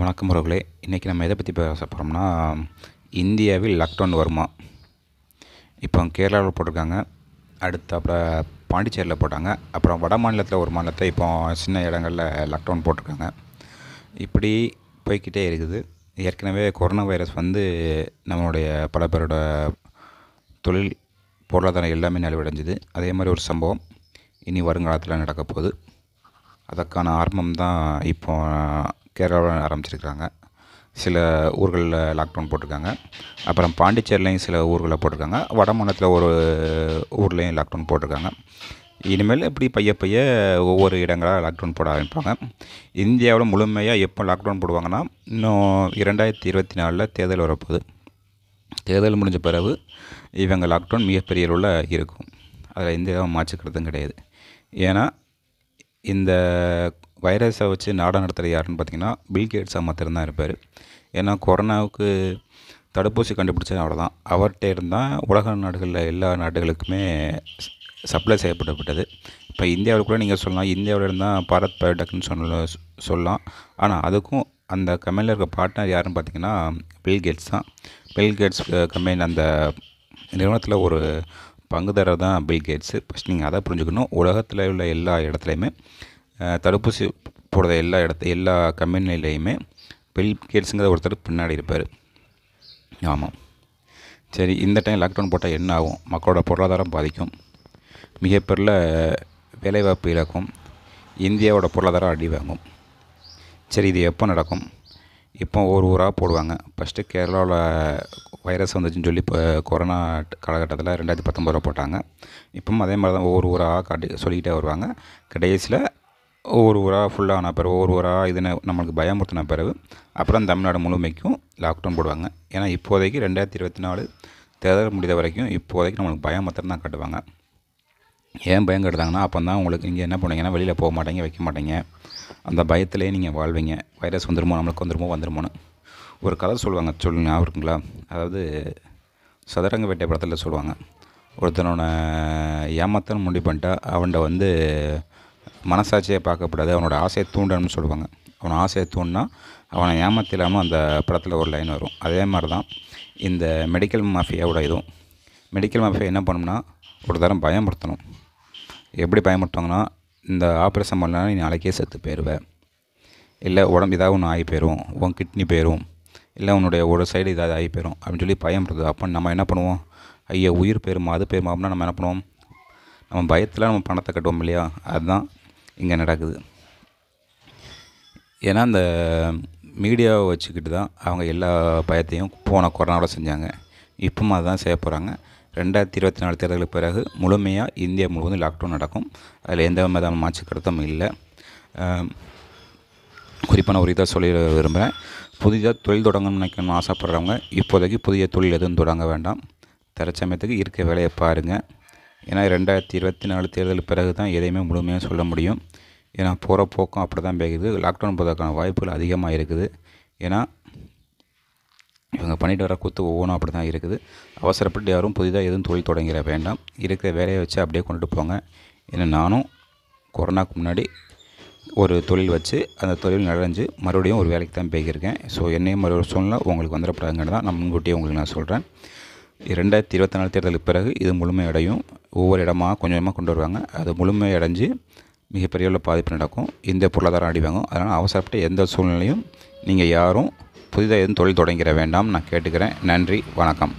வணக்கம் உறவுகளே. இன்றைக்கி நம்ம எதை பற்றி பேச போகிறோம்னா இந்தியாவில் லாக்டவுன் வருமா? இப்போ கேரளாவில் போட்டிருக்காங்க. அடுத்து அப்புறம் பாண்டிச்சேரியில் போட்டாங்க. அப்புறம் வட மாநிலத்தில் ஒரு மாநிலத்தை இப்போ சின்ன இடங்களில் லாக்டவுன் போட்டிருக்காங்க. இப்படி போய்கிட்டே இருக்குது. ஏற்கனவே கொரோனா வைரஸ் வந்து நம்மளுடைய பல பேரோட தொழில் பொருளாதாரம் எல்லாமே நலிவடைஞ்சுது. அதே மாதிரி ஒரு சம்பவம் இனி வருங்காலத்தில் நடக்க போகுது. அதற்கான ஆரம்பம் தான் இப்போ கேரளாவில் ஆரம்பிச்சிருக்கிறாங்க. சில ஊர்களில் லாக்டவுன் போட்டிருக்காங்க. அப்புறம் பாண்டிச்சேரிலையும் சில ஊர்களில் போட்டிருக்காங்க. வட மாநிலத்தில் ஒரு ஊர்லேயும் லாக்டவுன் போட்டிருக்காங்க. இனிமேல் இப்படி பைய பைய ஒவ்வொரு இடங்களாக லாக்டவுன் போட ஆரம்பிப்பாங்க. இந்தியாவில் முழுமையாக எப்போ லாக்டவுன் போடுவாங்கன்னா இன்னும் இரண்டாயிரத்தி இருபத்தி நாலில் தேர்தல் வரப்போகுது. தேர்தல் முடிஞ்ச பிறகு இவங்க லாக்டவுன் மிகப்பெரிய அளவில் இருக்கும். அதில் எந்த மாற்றிக்கிறதும் கிடையாது. ஏன்னா இந்த வைரஸை வச்சு நாடம் நடத்துகிற யாருன்னு பார்த்தீங்கன்னா பில் கேட்ஸாக மாத்திரம் இருப்பார். ஏன்னா கொரோனாவுக்கு தடுப்பூசி கண்டுபிடிச்சது அவர் தான் அவர்கிட்ட இருந்தால் உலக நாடுகளில் எல்லா நாடுகளுக்குமே சப்ளை செய்யப்படப்பட்டது இப்போ இந்தியாவில் கூட நீங்கள் சொல்லலாம் இந்தியாவில் இருந்தால் பாரத் பயோடெக்னு சொல்ல சொல்லலாம். ஆனால் அதுக்கும் அந்த கம்பெனியில் இருக்க பார்ட்னர் யாருன்னு பார்த்தீங்கன்னா பில் கேட்ஸ் தான். பில்கேட்ஸ் கம்பெனி அந்த நிறுவனத்தில் ஒரு பங்குதாரர் தான் பில் கேட்ஸு ஃபஸ்ட் நீங்கள் அதை புரிஞ்சுக்கணும். உலகத்தில் உள்ள எல்லா இடத்துலையுமே தடுப்பூசி போடுற எல்லா இடத்த எல்லா கம்பெனிலையுமே பில் கேட்ஸுங்கிற ஒருத்தர் பின்னாடி இருப்பார். ஆமாம் சரி இந்த டைம் லாக்டவுன் போட்டால் என்ன ஆகும்? மக்களோட பொருளாதாரம் பாதிக்கும். மிகப்பெரிய வேலைவாய்ப்பு இழக்கும். இந்தியாவோட பொருளாதாரம் அடி வாங்கும். சரி இது எப்போ நடக்கும்? இப்போ ஒரு ஊராக போடுவாங்க. ஃபஸ்ட்டு கேரளாவில் வைரஸ் வந்துச்சுன்னு சொல்லி இப்போ கொரோனா காலகட்டத்தில் ரெண்டாயிரத்தி பத்தொம்பதில் போட்டாங்க. இப்போ அதே மாதிரி தான் ஒவ்வொரு ஊராக காட்டி சொல்லிக்கிட்டே வருவாங்க. கடைசியில் ஒவ்வொரு ஊராக ஃபுல்லான பிறகு ஒவ்வொரு ஊராக இது நம்மளுக்கு பயமுறுத்தின பிறகு அப்புறம் தமிழ்நாடு முழுமைக்கும் லாக்டவுன் போடுவாங்க. ஏன்னா இப்போதைக்கு ரெண்டாயிரத்தி இருபத்தி நாலு தேர்தல் முடிந்த வரைக்கும் இப்போதைக்கு நம்மளுக்கு பயம் தான் காட்டுவாங்க. ஏன் பயம் கட்டுறாங்கன்னா அப்போ தான் உங்களுக்கு நீங்கள் என்ன பண்ணுவீங்கன்னா வெளியில் போக மாட்டீங்க வைக்க மாட்டீங்க. அந்த பயத்திலே நீங்கள் வாழ்வீங்க. வைரஸ் வந்துருமோ நம்மளுக்கு வந்துருமோ வந்துருமோன்னு. ஒரு கதை சொல்லுவாங்க சொல்லு ஞாபகம் இருக்குங்களா அதாவது சதுரங்க வேட்டை படத்தில் சொல்லுவாங்க. ஒருத்தனோட ஏமாத்தன்னு முடிவு பண்ணிட்டா அவன்கிட்ட வந்து மனசாட்சியை பார்க்கக்கூடாது அவனோட ஆசையை தூண்டணும்னு சொல்லுவாங்க. அவன் ஆசையை தூண்டினா அவனை ஏமாத்திடாமல் அந்த படத்தில் ஒரு லைன் வரும். அதே மாதிரி தான் இந்த மெடிக்கல் மாஃபியாவோட இதுவும். மெடிக்கல் மாஃபியா என்ன பண்ணணும்னா ஒரு தரம் பயமுறுத்தணும். எப்படி பயமுறுத்துவாங்கன்னா இந்த ஆப்ரேஷன் பண்ணலாம் நீ நாளைக்கே செத்து போயிடுவேன் இல்லை உடம்பு இதாக ஒன்று ஆகி போயிடும் உன் கிட்னி போயிடும் இல்லை உன்னுடைய ஒரு சைடு இதாக ஆகி போயிடும் அப்படின்னு சொல்லி பயமுறுத்துது. அப்போ நம்ம என்ன பண்ணுவோம்? ஐயோ உயிர் பெருமா அது பெருமா அப்படின்னா நம்ம என்ன பண்ணுவோம்? நம்ம பயத்தில் நம்ம பணத்தை கட்டுவோம் இல்லையா? அதுதான் இங்கே நடக்குது. ஏன்னா அந்த மீடியாவை வச்சுக்கிட்டு தான் அவங்க எல்லா பயத்தையும் போன கொரோனாவில் செஞ்சாங்க. இப்போவும் அதுதான் செய்ய போகிறாங்க ரெண்டாயிரத்தி இருபத்தி நாலு தேர்தலுக்கு பிறகு முழுமையாக இந்தியா முழுவதும் லாக்டவுன் நடக்கும். அதில் எந்த விதமான மாற்று கருத்தும் இல்லை. குறிப்பாக நான் ஒரு இதாக சொல்லி விரும்புகிறேன் புதிதாக தொழில் தொடங்கணும்னு நினைக்கணும்னு ஆசைப்பட்றவங்க இப்போதைக்கு புதிய தொழில் எதுவும் தொடங்க வேண்டாம். தற்சமயத்துக்கு இருக்க வேலையை பாருங்கள் ஏன்னா ரெண்டாயிரத்தி இருபத்தி நாலு தேர்தல் பிறகு தான் எதையுமே முழுமையாக சொல்ல முடியும். ஏன்னா போகிற போக்கம் அப்படி தான் பேகுது. லாக்டவுன் போவதற்கான வாய்ப்புகள் அதிகமாக இருக்குது. ஏன்னா இவங்க பண்ணிட்டு வர கூத்து ஒவ்வொன்றும் அப்படி தான் இருக்குது. அவசரப்பட்டு யாரும் புதிதாக எதுவும் தொழில் தொடங்கிற வேண்டாம். இருக்கிற வேலையை வச்சு அப்படியே கொண்டுட்டு போங்க. ஏன்னா நானும் கொரோனாக்கு முன்னாடி ஒரு தொழில் வச்சு அந்த தொழில் நடஞ்சு மறுபடியும் ஒரு வேலைக்கு தான் போய்க்கிருக்கேன் ஸோ என்னையும் மறு ஒரு சூழ்நிலை உங்களுக்கு வந்துடப்படாதுங்கிறது தான் நான் முன்கூட்டியே உங்களுக்கு நான் சொல்கிறேன் ரெண்டாயிரத்தி இருபத்தி நாலு தேர்தலுக்கு பிறகு இது முழுமையடையும். ஒவ்வொரு இடமாக கொஞ்சம் கொஞ்சமாக கொண்டு வருவாங்க. அது முழுமையடைஞ்சு மிகப்பெரிய உள்ள பாதிப்பு நடக்கும். இந்த பொருளாதாரம் அடிவாங்க அதனால் அவசரப்பட்டு எந்த சூழ்நிலையும் நீங்கள் யாரும் புதிதாக எதுவும் தொழில் தொடங்கிட வேண்டாம். நான் கேட்டுக்கிறேன். நன்றி. வணக்கம்.